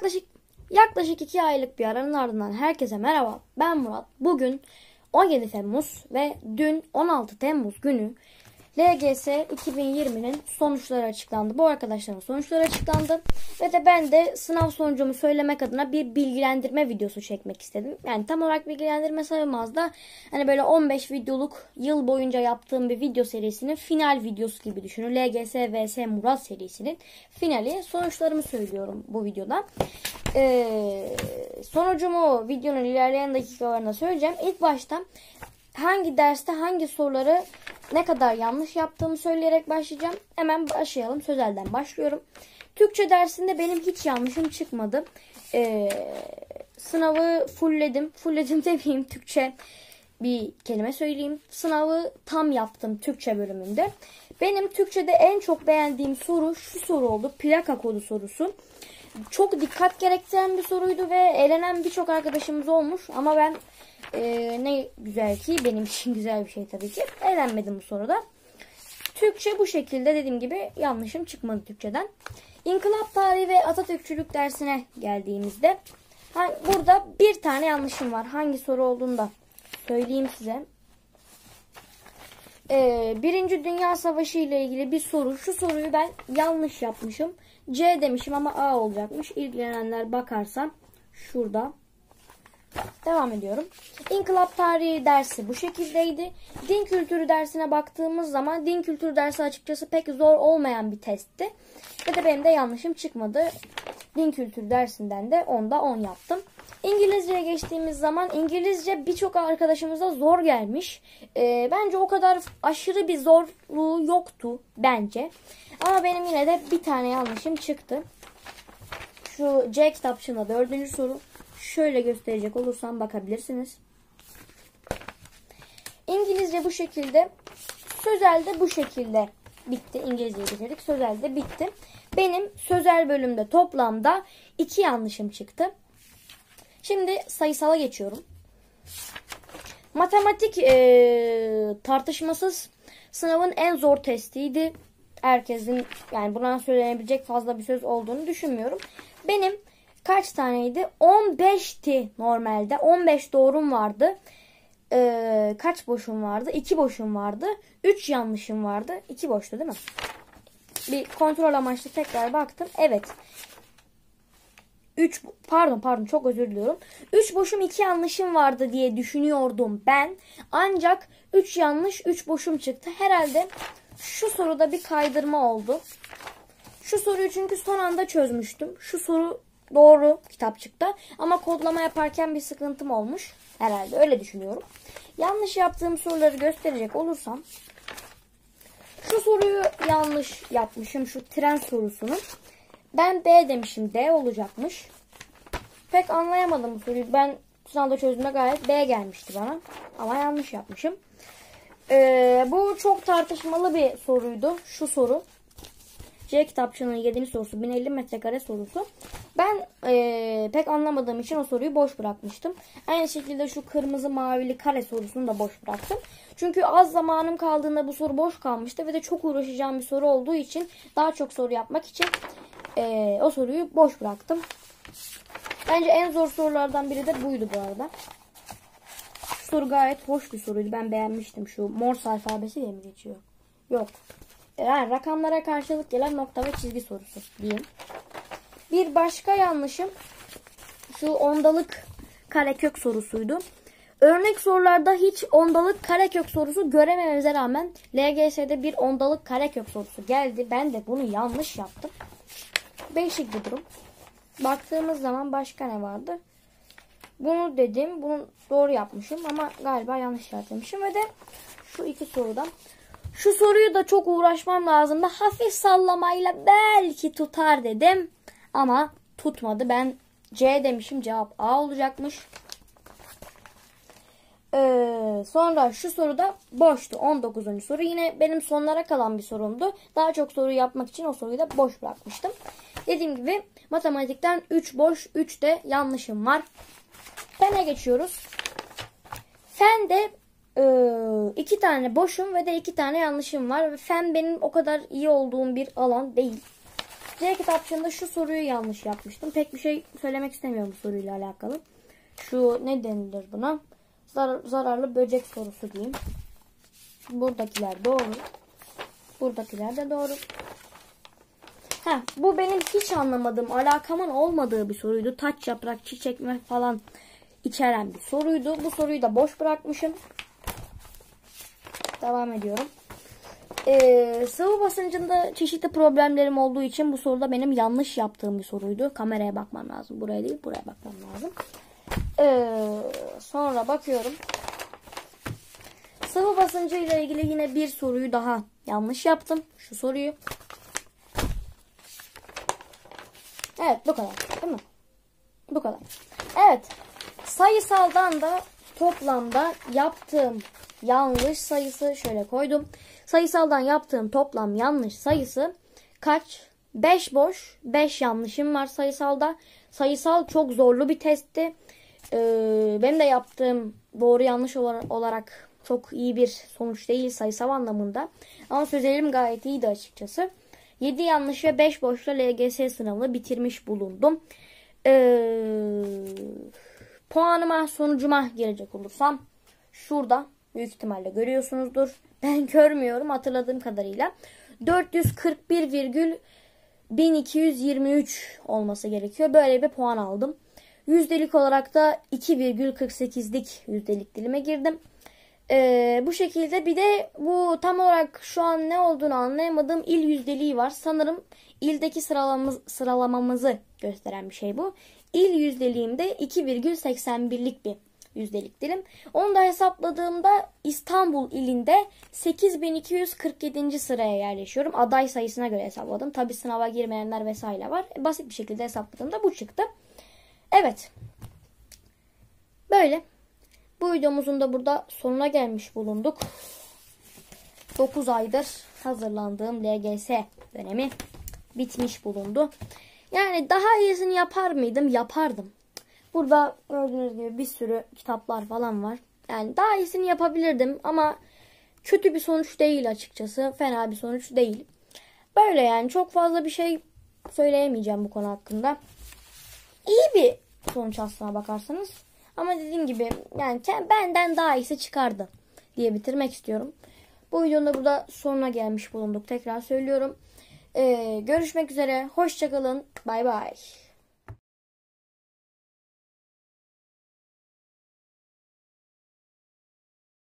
Yaklaşık yaklaşık 2 aylık bir aranın ardından herkese merhaba. Ben Murat. Bugün 17 Temmuz ve dün 16 Temmuz günü LGS 2020'nin sonuçları açıklandı. Bu arkadaşların sonuçları açıklandı. Ve de ben de sınav sonucumu söylemek adına bir bilgilendirme videosu çekmek istedim. Yani tam olarak bilgilendirme sayılmaz da hani böyle 15 videoluk yıl boyunca yaptığım bir video serisinin final videosu gibi düşünün. LGS vs Murat serisinin finali. Sonuçlarımı söylüyorum bu videoda. Ee, sonucumu videonun ilerleyen dakikalarında söyleyeceğim. İlk başta hangi derste hangi soruları ne kadar yanlış yaptığımı söyleyerek başlayacağım. Hemen başlayalım. Sözelden başlıyorum. Türkçe dersinde benim hiç yanlışım çıkmadı. Ee, sınavı fullledim. Fullledim demeyeyim Türkçe bir kelime söyleyeyim. Sınavı tam yaptım Türkçe bölümünde. Benim Türkçe'de en çok beğendiğim soru şu soru oldu. Plaka kodu sorusu. Çok dikkat gerektiren bir soruydu ve elenen birçok arkadaşımız olmuş. Ama ben e, ne güzel ki benim için güzel bir şey tabii ki. Eğlenmedim bu soruda. Türkçe bu şekilde dediğim gibi yanlışım çıkmadı Türkçeden. İnkılap tarihi ve Atatürkçülük dersine geldiğimizde burada bir tane yanlışım var. Hangi soru olduğunu da söyleyeyim size. Ee, Birinci Dünya Savaşı ile ilgili bir soru. Şu soruyu ben yanlış yapmışım. C demişim ama A olacakmış. İlgilenenler bakarsa şurada. Devam ediyorum. İnkılap tarihi dersi bu şekildeydi. Din kültürü dersine baktığımız zaman din kültürü dersi açıkçası pek zor olmayan bir testti. Ve de benim de yanlışım çıkmadı. Din kültürü dersinden de 10'da 10 yaptım. İngilizceye geçtiğimiz zaman İngilizce birçok arkadaşımıza zor gelmiş. Ee, bence o kadar aşırı bir zorluğu yoktu bence. Ama benim yine de bir tane yanlışım çıktı. Şu C kitapçığında dördüncü soru. Şöyle gösterecek olursam bakabilirsiniz. İngilizce bu şekilde. Sözelde bu şekilde bitti. İngilizceyi bitirdik. Sözelde bitti. Benim sözel bölümde toplamda iki yanlışım çıktı. Şimdi sayısala geçiyorum. Matematik e, tartışmasız sınavın en zor testiydi. Herkesin yani buna söylenebilecek fazla bir söz olduğunu düşünmüyorum. Benim kaç taneydi? 15'ti normalde. 15 doğrum vardı. Ee, kaç boşum vardı? 2 boşum vardı. 3 yanlışım vardı. 2 boştu değil mi? Bir kontrol amaçlı tekrar baktım. Evet. 3 pardon pardon çok özür diliyorum. 3 boşum 2 yanlışım vardı diye düşünüyordum ben. Ancak 3 yanlış 3 boşum çıktı. Herhalde şu soruda bir kaydırma oldu. Şu soruyu çünkü son anda çözmüştüm. Şu soru doğru kitapçıkta ama kodlama yaparken bir sıkıntım olmuş. Herhalde öyle düşünüyorum. Yanlış yaptığım soruları gösterecek olursam şu soruyu yanlış yapmışım. Şu tren sorusunu. Ben B demişim. D olacakmış. Pek anlayamadım bu soruyu. Ben sınavda çözdüğümde gayet B gelmişti bana. Ama yanlış yapmışım. Ee, bu çok tartışmalı bir soruydu. Şu soru. C kitapçığının 7. sorusu 1050 metrekare sorusu. Ben e, pek anlamadığım için o soruyu boş bırakmıştım. Aynı şekilde şu kırmızı mavili kare sorusunu da boş bıraktım. Çünkü az zamanım kaldığında bu soru boş kalmıştı ve de çok uğraşacağım bir soru olduğu için daha çok soru yapmak için e, o soruyu boş bıraktım. Bence en zor sorulardan biri de buydu bu arada. Şu soru gayet hoş bir soruydu. Ben beğenmiştim. Şu Morse alfabesi diye mi geçiyor? Yok. Yani rakamlara karşılık gelen nokta ve çizgi sorusu diyeyim. Bir başka yanlışım şu ondalık karekök sorusuydu. Örnek sorularda hiç ondalık karekök sorusu görememize rağmen LGS'de bir ondalık karekök sorusu geldi. Ben de bunu yanlış yaptım. Değişik bir durum. Baktığımız zaman başka ne vardı? Bunu dedim. Bunu doğru yapmışım ama galiba yanlış yapmışım ve de şu iki sorudan. Şu soruyu da çok uğraşmam lazımdı. Hafif sallamayla belki tutar dedim. Ama tutmadı. Ben C demişim. Cevap A olacakmış. Ee, sonra şu soruda boştu. 19. soru. Yine benim sonlara kalan bir sorumdu. Daha çok soru yapmak için o soruyu da boş bırakmıştım. Dediğim gibi matematikten 3 boş 3 de yanlışım var. Fene geçiyoruz. Fen de e, iki tane boşum ve de iki tane yanlışım var. Fen benim o kadar iyi olduğum bir alan değil. C kitapçığında şu soruyu yanlış yapmıştım. Pek bir şey söylemek istemiyorum bu soruyla alakalı. Şu ne denilir buna? Zar- zararlı böcek sorusu diyeyim. Buradakiler doğru. Buradakiler de doğru. Heh, bu benim hiç anlamadığım, alakamın olmadığı bir soruydu. Taç yaprak, çiçek falan içeren bir soruydu. Bu soruyu da boş bırakmışım. Devam ediyorum. Ee, sıvı basıncında çeşitli problemlerim olduğu için bu soruda benim yanlış yaptığım bir soruydu. Kameraya bakmam lazım. Buraya değil, buraya bakmam lazım. Ee, sonra bakıyorum. Sıvı basıncı ile ilgili yine bir soruyu daha yanlış yaptım. Şu soruyu. Evet bu kadar. Değil mi? Bu kadar. Evet. Sayısaldan da toplamda yaptığım yanlış sayısı şöyle koydum. Sayısaldan yaptığım toplam yanlış sayısı kaç? 5 boş, 5 yanlışım var sayısalda. Sayısal çok zorlu bir testti. Ee, benim de yaptığım doğru yanlış olarak çok iyi bir sonuç değil sayısal anlamında. Ama sözelim gayet iyiydi açıkçası. 7 yanlış ve 5 boşla LGS sınavını bitirmiş bulundum. Ee, puanıma sonucuma gelecek olursam şurada büyük ihtimalle görüyorsunuzdur. Ben görmüyorum hatırladığım kadarıyla. 441,1223 olması gerekiyor. Böyle bir puan aldım. Yüzdelik olarak da 2,48'lik yüzdelik dilime girdim. Ee, bu şekilde bir de bu tam olarak şu an ne olduğunu anlayamadığım il yüzdeliği var. Sanırım ildeki sıralamamız, sıralamamızı gösteren bir şey bu. İl yüzdeliğimde 2,81'lik bir yüzdelik dilim. Onu da hesapladığımda İstanbul ilinde 8247. sıraya yerleşiyorum. Aday sayısına göre hesapladım. Tabi sınava girmeyenler vesaire var. Basit bir şekilde hesapladığımda bu çıktı. Evet. Böyle. Bu videomuzun da burada sonuna gelmiş bulunduk. 9 aydır hazırlandığım LGS dönemi bitmiş bulundu. Yani daha iyisini yapar mıydım? Yapardım. Burada gördüğünüz gibi bir sürü kitaplar falan var. Yani daha iyisini yapabilirdim ama kötü bir sonuç değil açıkçası. Fena bir sonuç değil. Böyle yani çok fazla bir şey söyleyemeyeceğim bu konu hakkında. İyi bir sonuç aslına bakarsanız. Ama dediğim gibi yani benden daha iyisi çıkardı diye bitirmek istiyorum. Bu videonun da burada sonuna gelmiş bulunduk. Tekrar söylüyorum. Ee, görüşmek üzere. Hoşçakalın. Bay bay.